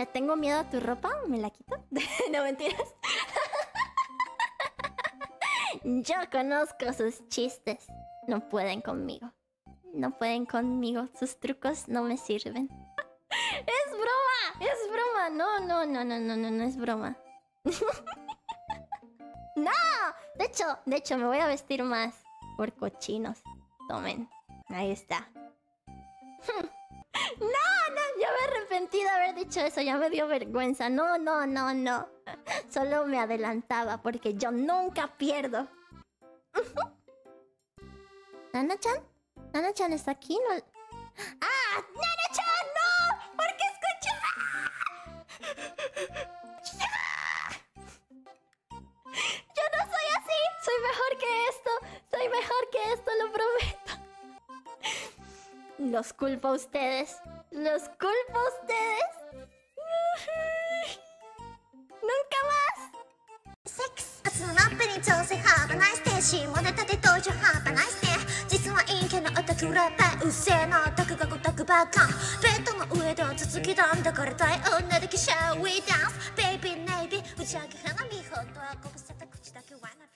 Le tengo miedo a tu ropa, ¿me la quito? no mentiras. Yo conozco sus chistes. No pueden conmigo. No pueden conmigo. Sus trucos no me sirven. ¡Es broma! ¡Es broma! No, no, no, no, no, no, no es broma. ¡No! De hecho, de hecho, me voy a vestir más por cochinos. Tomen. Ahí está. No, de haber dicho eso, ya me dio vergüenza. No, no, no, no. Solo me adelantaba porque yo nunca pierdo. ¿Nana-chan? ¿Nana-chan está aquí? No... ¡Ah! ¡Nana-chan! ¡No! ¿Por qué escucho? Yo no soy así. Soy mejor que esto. Soy mejor que esto, lo prometo. Los culpo a ustedes. Los culpo a ustedes. に調ハーバナイステーシモネタで登場ハーバナイステ実は陰キャのオタクラッパーうっせえなオタクがごたくばっかベッドの上では続きなんだから大女だけシャーウィーダンスベイビーネイビー打ち上げ花見ほんとはこぼせた口だけ。笑